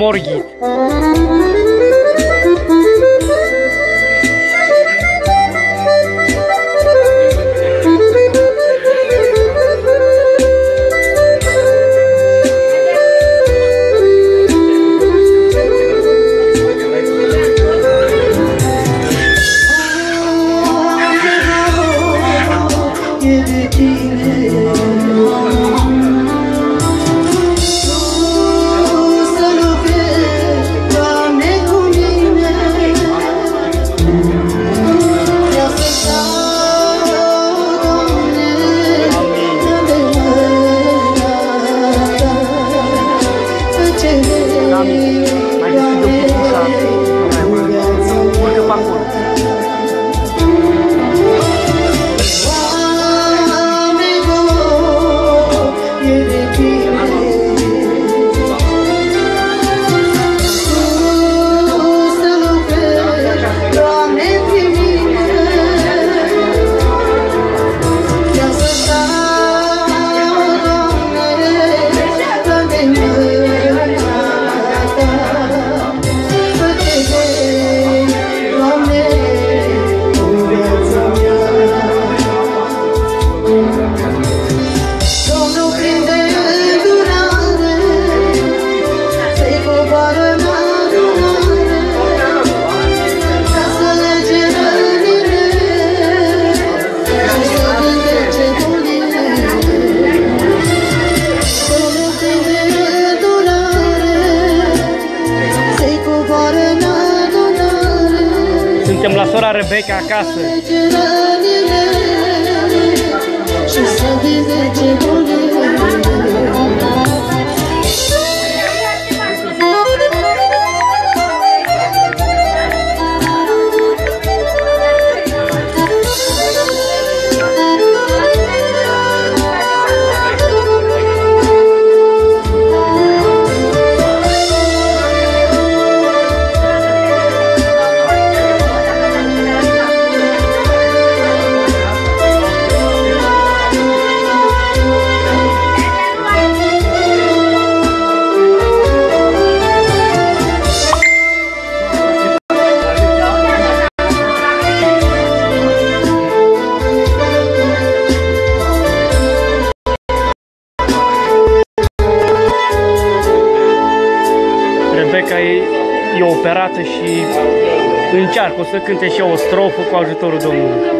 морги. să cânte și eu o strofă cu ajutorul Domnului.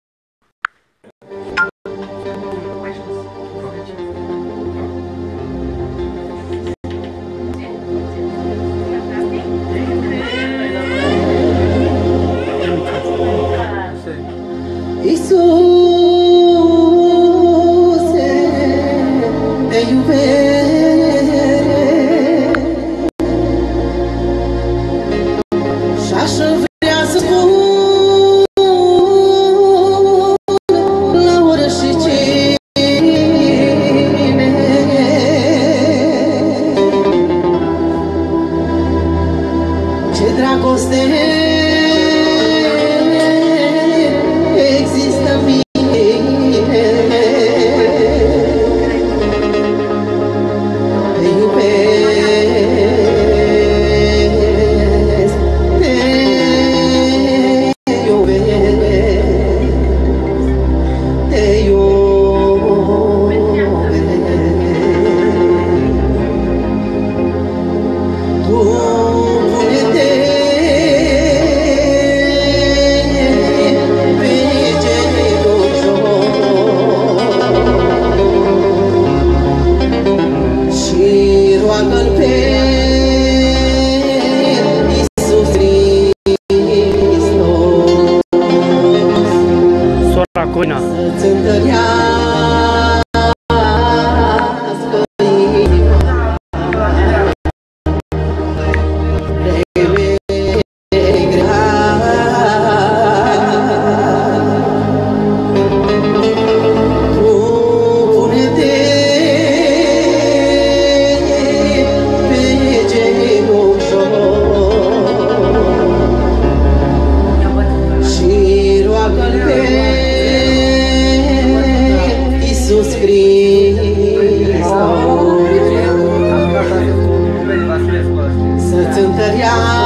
Maria.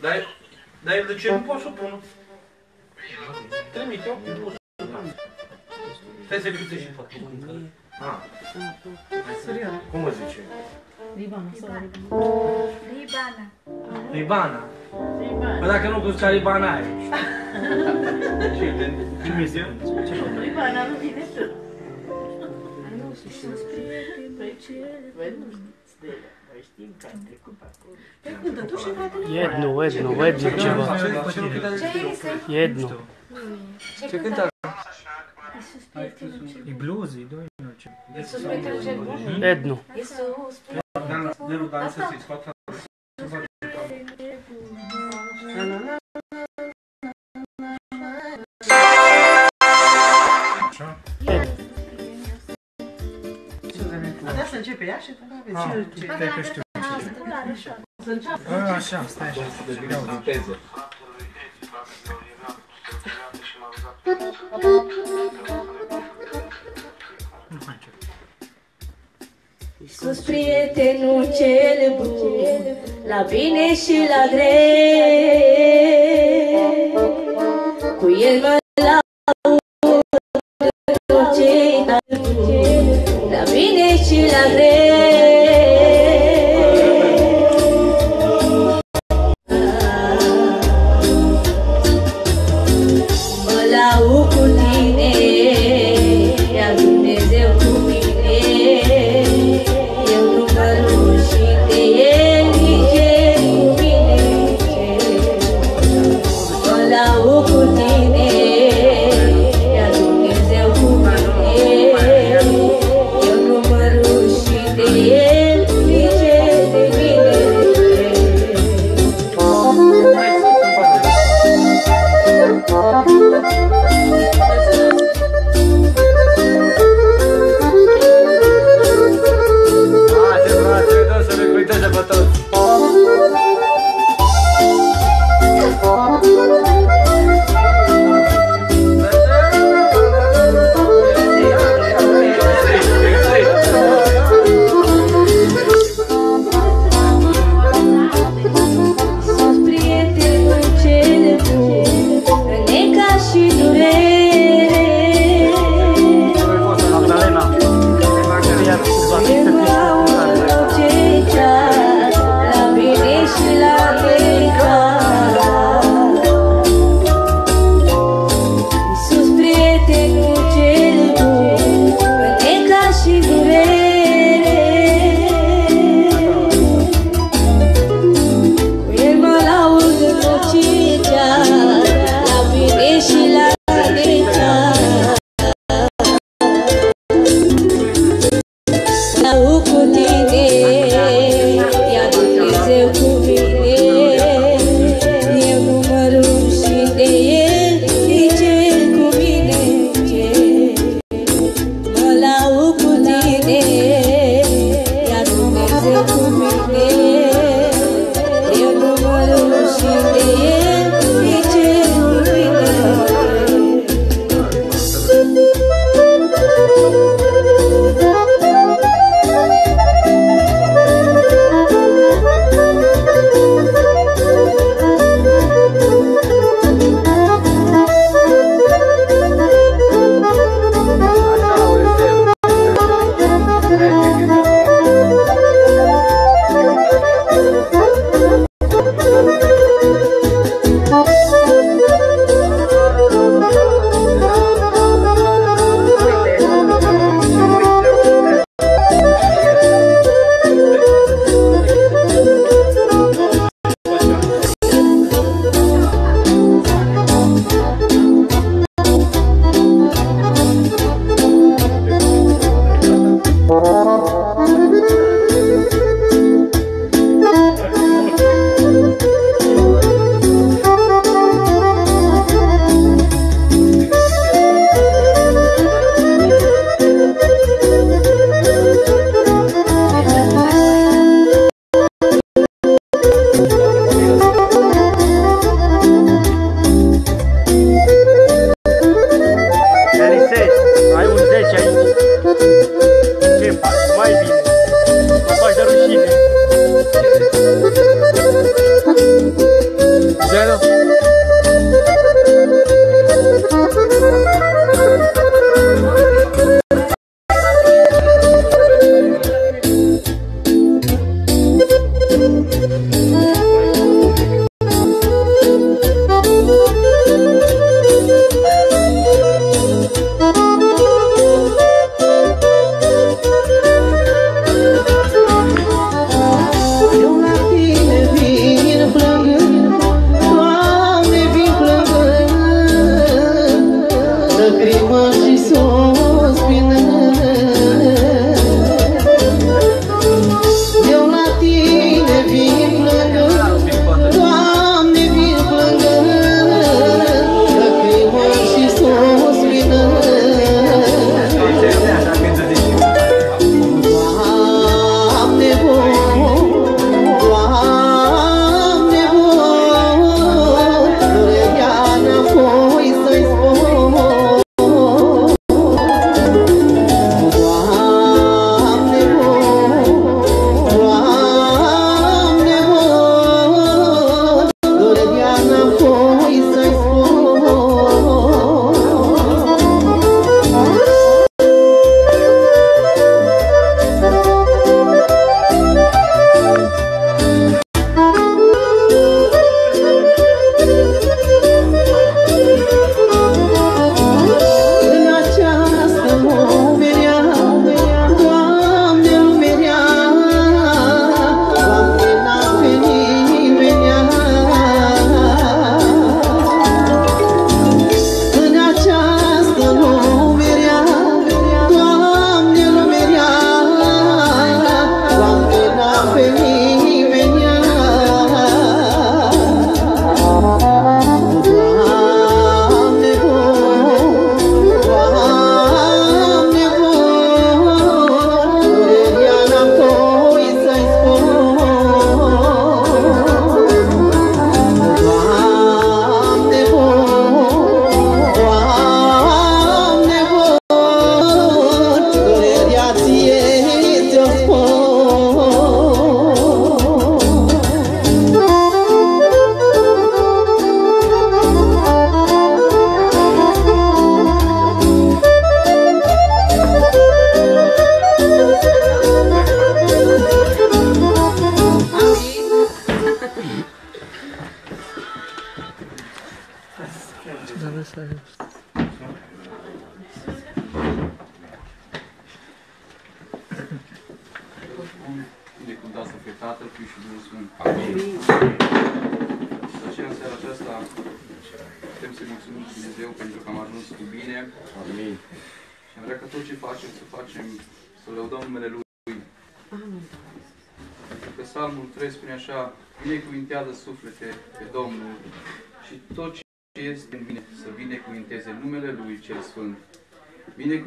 Dai, dai de ce nu pot să pun? Trimite, ok, nu Stai să câte și fac. Ah. Cum mă zice? Libana, sau Libana. Libana. Păi dacă nu zicea Libana aia. Ce Ce mi se? Libana nu vine tu. Știm că am trecut pe acolo. Păi cântă tu Jedno, jedno, jedno trzeba. Jedno. C'è cantata. I bluzi, dove non c'è? Jedno. Devo dare se si scotta. Jedno. începe ea și te aveți. Ah, ce, ce? Că știu. Să înceapă. A, așa, stai așa. Ia uite. Nu. Iisus, prietenul celebru, la bine și la drept, cu el mă स्तुति गे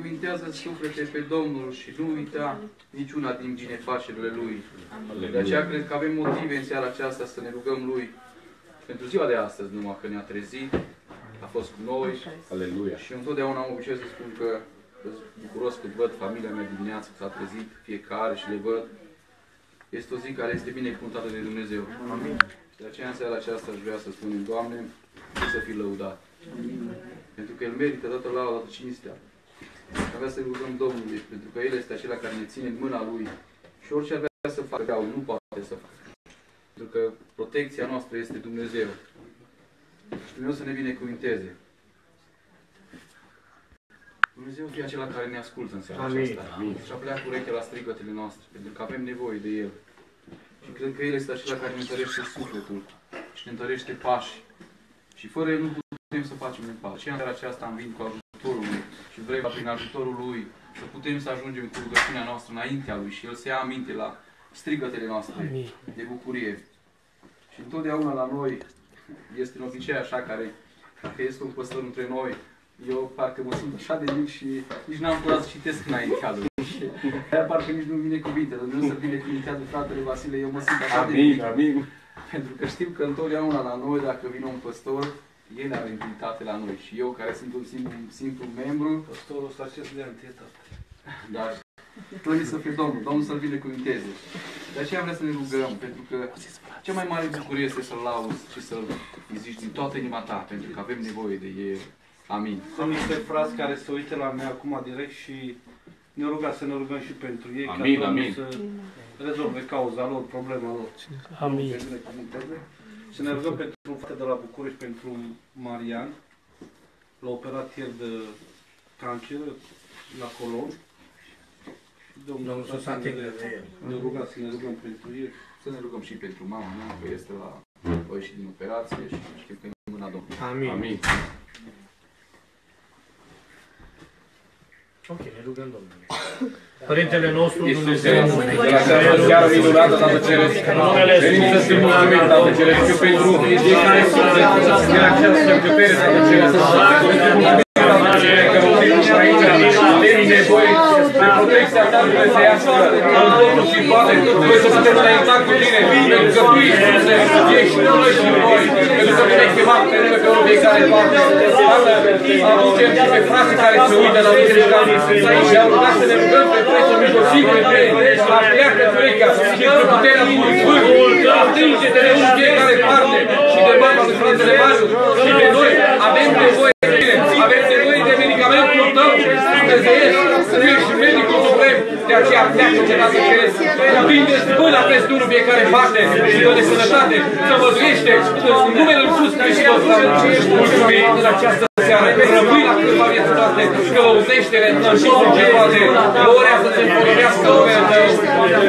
Binecuvintează suflete pe Domnul și nu uita niciuna din binefacerile Lui. De aceea cred că avem motive în seara aceasta să ne rugăm Lui pentru ziua de astăzi, numai că ne-a trezit, a fost cu noi Aleluia. și întotdeauna am obicei să spun că sunt bucuros când văd familia mea dimineață, că s-a trezit fiecare și le văd. Este o zi care este binecuvântată de Dumnezeu. Amin. Și de aceea în seara aceasta aș vrea să spunem, Doamne, să fii lăudat. Pentru că El merită toată lauda, toată cinstea. Și avea să rugăm Domnului, pentru că El este acela care ne ține în mâna Lui. Și orice ar vrea să facă, nu poate să facă. Pentru că protecția noastră este Dumnezeu. Și Dumnezeu să ne binecuvinteze. Dumnezeu fie acela care ne ascultă în seara Amin. aceasta. Amin. Și apleacă urechea la strigătele noastre, pentru că avem nevoie de El. Și cred că El este acela care ne întărește sufletul și ne întărește pașii. Și fără El nu putem să facem un pas. Și în seara aceasta am venit cu ajutorul Lui și vrem ca prin ajutorul Lui să putem să ajungem cu rugăciunea noastră înaintea Lui și El să ia aminte la strigătele noastre Amin. de bucurie. Și întotdeauna la noi este un obicei așa care, dacă este un păstor între noi, eu parcă mă simt așa de mic și nici n-am putut să citesc înaintea lui. Și aia parcă nici nu vine cuvinte. Dumnezeu să binecuvintează fratele Vasile, eu mă simt așa de mic. Amin, amin. Pentru că știm că întotdeauna la noi, dacă vine un păstor, el are intimitate la noi. Și eu, care sunt un simplu, simplu membru, Păstorul ăsta ce să dea întâietate. dar trebuie să fie Domnul, Domnul să-L binecuvinteze. De aceea vreau să ne rugăm, pentru că cea mai mare bucurie este să-L lauzi și să-L zici din toată inima ta, pentru că avem nevoie de El. Amin. Sunt niște frați care se uită la mine acum direct și ne ruga să ne rugăm și pentru ei, Amin, ca Domnul amin. să rezolve cauza lor, problema lor. Amin. Să ne rugăm pentru un frate de la București, pentru Marian, l-a operat ieri de cancer la colon. Domnul, Domnul să se atingă de el. Ne ruga să ne rugăm pentru ei. Să ne rugăm și pentru mama mea, că este la o ieșit din operație și știm că e în mâna Domnului. Amin. Amin. Ok, ne rugăm Domnului. Părintele nostru, Iisuse, Dumnezeu, în această seară minunată, Tată Ceresc, venim să te mulțumim, Tată Ceresc, și pentru fiecare suflet din această încăpere, Tată Ceresc. Îți mulțumim, Tată Ceresc, că vă uităm și aici. Avem nevoie de protecția ta dumnezeiască, în totul și toate. Noi să putem înainta cu tine, pentru că tu, Iisuse, ești noi și noi, pentru că tu ne-ai chemat pe nume pe unul fiecare parte. Tată, aducem și pe frații care se uită la noi care sunt aici și am rugat să ne rugăm pe prețul mijlociv între ei, la pleacă urechea și în puterea Duhului Sfânt, atinge-te de în fiecare parte și de mama lui fratele Mariu și de noi avem nevoie de tine, avem nevoie de medicamentul tău, Dumnezeiesc, tu ești medicul suprem, de aceea pleacă ce dată ceresc, prinde spâna peste unul fiecare parte și dă de sănătate, să văzuiește în numele Lui Iisus Hristos, mulțumim. În această seară, rămâi la câteva vieții noastre, călăuzește-ne și orice poate, gloria să se împotrivească numele Tău.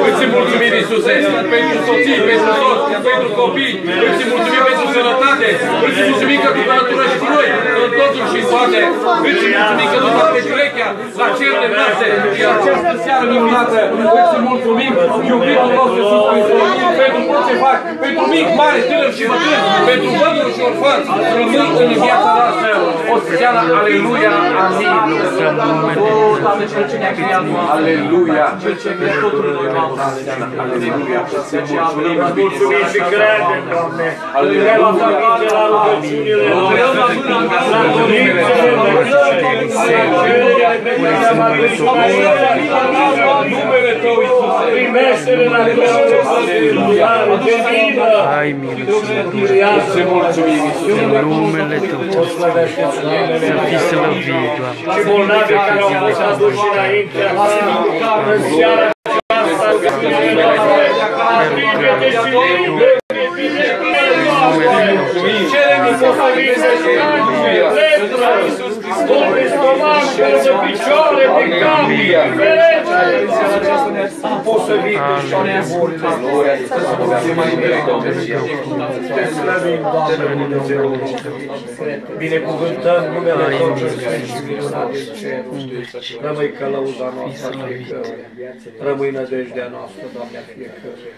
Îți mulțumim, Iisuse, pentru soții, pentru soți, pentru copii, îți mulțumim pentru sănătate, îți mulțumim că Tu călătorești cu noi, în totul și în toate, îți mulțumim că Tu faci urechea la cerele noastre, și această seară minunată, îți mulțumim, iubitul nostru Iisus Hristos, pentru tot ce fac, pentru mic, mare, tânăr și bătrân, pentru văduri și orfani, rămâi în viața noastră, o seară, aleluia, amin. O, Doamne, Cel ce ne-a creat, aleluia, Cel ce ne totul noi, Doamne, aleluia, de aceea vrem Mulțumim și credem, Doamne. Aleluia. Vrem să aminte la rugăciunile Vreau să noastre. zic în casa La dorințele numele Tău, Iisuse. Primește-le la Ai milă Să mulțumim, Iisuse. în numele Tău cel sfânt. Să fii slăvit, Doamne. Și bolnavi care au fost aduși înaintea Ta, în seara aceasta, atinge-te și Cerem picioare, pe cap, ferește Poți să vii cu toate bolile. Ce mai întâi, Doamne, și eu. Te slăvim, Doamne Dumnezeu. Binecuvântăm numele Tău cel Sfânt și minunat din cer. Rămâi călăuza noastră a fiecăruia. Rămâi nădejdea noastră, Doamne, a fiecăruia.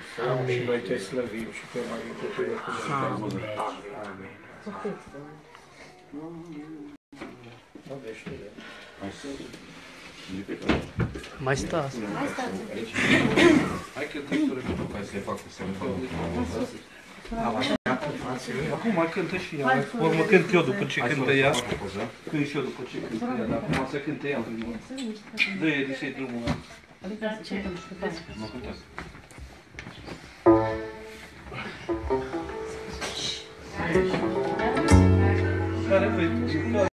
Și noi te slăvim și te mai cu binecuvântăm. Amin. Mai le fac, să le fac. Acum mai cântă și ea. Urmă cânt eu după ce cântă ea. Cânt și eu după ce cântă ea, dar acum să cânte ea în primul rând. Dă-i, dă-i drumul ăla. Contează. Care voi? Totdeauna,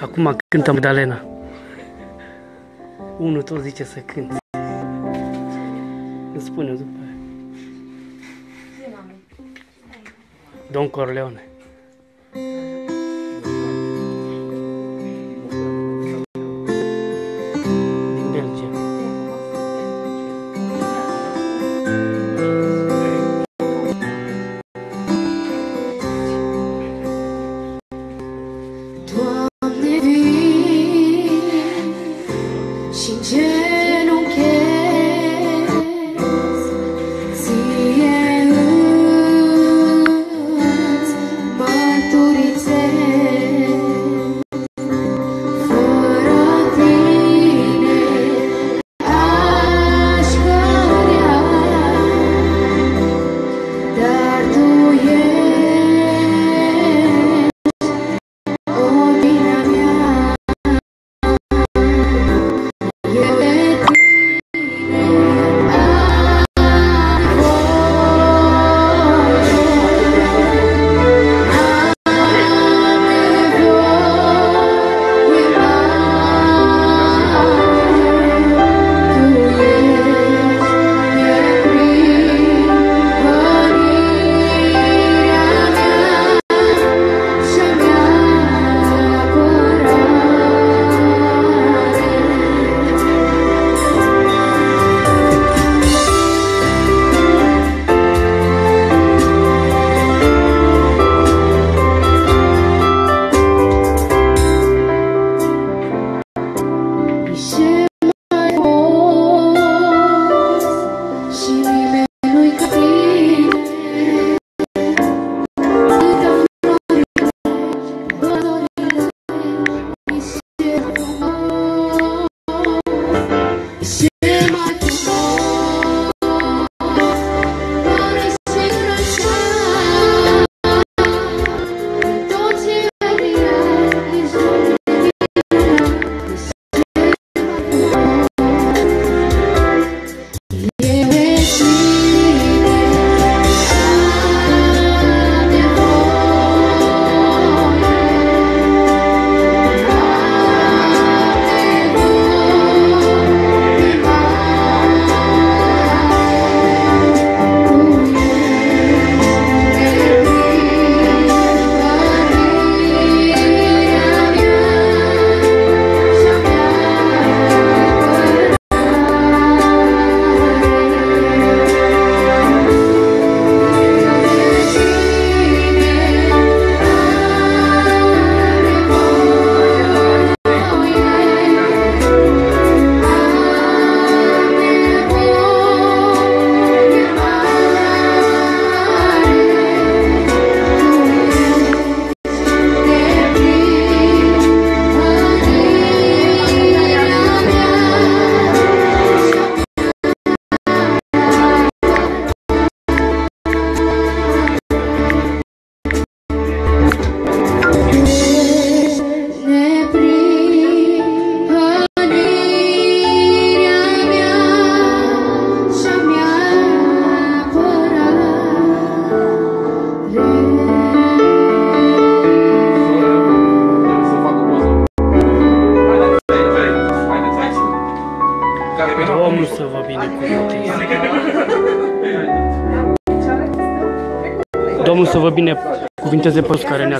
Acum cântă Magdalena. Unul tot zice să cânt. Îmi spune după aia. Don Corleone.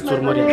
Domnul să vă